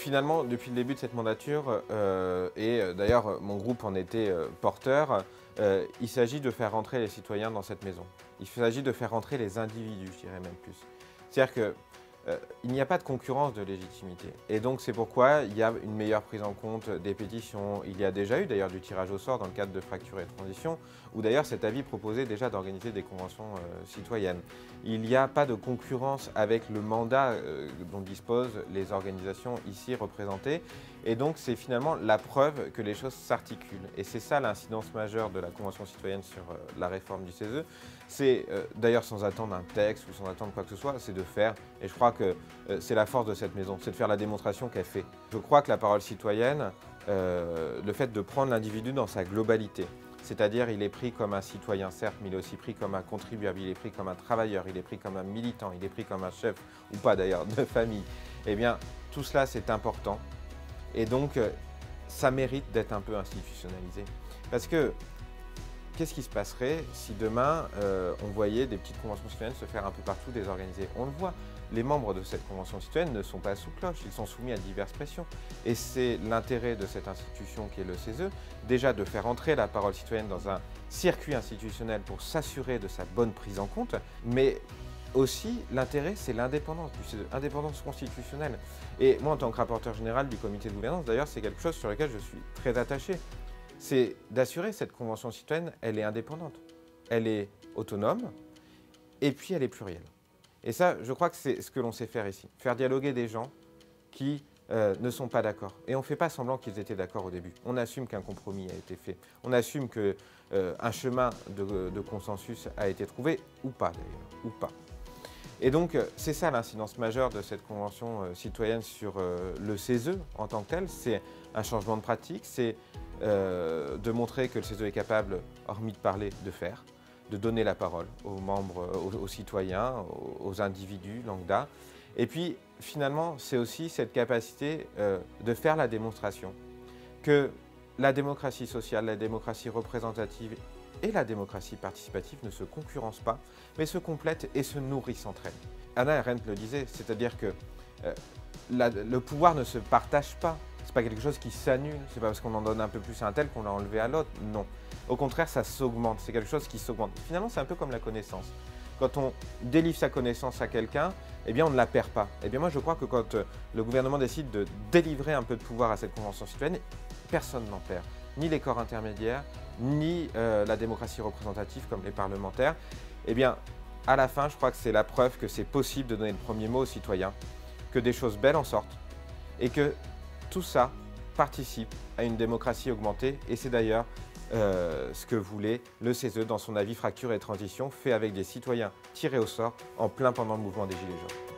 finalement, depuis le début de cette mandature, euh, et euh, d'ailleurs mon groupe en était euh, porteur, il s'agit de faire rentrer les citoyens dans cette maison. Il s'agit de faire rentrer les individus, je dirais même plus. C'est-à-dire que euh, il n'y a pas de concurrence de légitimité. Et donc c'est pourquoi il y a une meilleure prise en compte des pétitions. Il y a déjà eu d'ailleurs du tirage au sort dans le cadre de Fracture et Transition, où d'ailleurs cet avis proposait déjà d'organiser des conventions euh, citoyennes. Il n'y a pas de concurrence avec le mandat euh, dont disposent les organisations ici représentées. Et donc c'est finalement la preuve que les choses s'articulent. Et c'est ça l'incidence majeure de la Convention citoyenne sur la réforme du CESE. C'est d'ailleurs sans attendre un texte ou sans attendre quoi que ce soit, c'est de faire, et je crois que euh, c'est la force de cette maison, c'est de faire la démonstration qu'elle fait. Je crois que la parole citoyenne, euh, le fait de prendre l'individu dans sa globalité, c'est-à-dire il est pris comme un citoyen certes, mais il est aussi pris comme un contribuable, il est pris comme un travailleur, il est pris comme un militant, il est pris comme un chef, ou pas d'ailleurs, de famille. Eh bien, tout cela c'est important. Et donc, euh, ça mérite d'être un peu institutionnalisé. Parce que Qu'est-ce qui se passerait si demain euh, on voyait des petites conventions citoyennes se faire un peu partout désorganisées On le voit, les membres de cette convention citoyenne ne sont pas sous cloche, ils sont soumis à diverses pressions. Et c'est l'intérêt de cette institution qui est le CESE, déjà de faire entrer la parole citoyenne dans un circuit institutionnel pour s'assurer de sa bonne prise en compte, mais aussi, l'intérêt, c'est l'indépendance, indépendance constitutionnelle. Et moi, en tant que rapporteur général du comité de gouvernance, d'ailleurs, c'est quelque chose sur lequel je suis très attaché c'est d'assurer cette convention citoyenne, elle est indépendante, elle est autonome, et puis elle est plurielle. Et ça, je crois que c'est ce que l'on sait faire ici, faire dialoguer des gens qui euh, ne sont pas d'accord. Et on ne fait pas semblant qu'ils étaient d'accord au début. On assume qu'un compromis a été fait. On assume qu'un euh, chemin de, consensus a été trouvé, ou pas d'ailleurs, ou pas. Et donc, euh, c'est ça l'incidence majeure de cette convention citoyenne sur le CESE en tant que tel. C'est un changement de pratique, c'est euh, de montrer que le CESE est capable, hormis de parler, de faire, de donner la parole aux membres, aux, citoyens, aux, individus, lambda. Et puis, finalement, c'est aussi cette capacité euh, de faire la démonstration que la démocratie sociale, la démocratie représentative et la démocratie participative ne se concurrencent pas, mais se complètent et se nourrissent entre elles. Anna Arendt le disait, c'est-à-dire que euh, le pouvoir ne se partage pas, c'est pas quelque chose qui s'annule, c'est pas parce qu'on en donne un peu plus à un tel qu'on l'a enlevé à l'autre, non. Au contraire, ça s'augmente, c'est quelque chose qui s'augmente. Finalement, c'est un peu comme la connaissance. Quand on délivre sa connaissance à quelqu'un, eh bien, on ne la perd pas. Eh bien, moi, je crois que quand euh, le gouvernement décide de délivrer un peu de pouvoir à cette convention citoyenne, personne n'en perd. Ni les corps intermédiaires, ni euh, la démocratie représentative comme les parlementaires. Eh bien, à la fin, je crois que c'est la preuve que c'est possible de donner le premier mot aux citoyens, que des choses belles en sortent, et que tout ça participe à une démocratie augmentée et c'est d'ailleurs euh, ce que voulait le CESE dans son avis Fracture et Transition, fait avec des citoyens tirés au sort en plein pendant le mouvement des Gilets jaunes.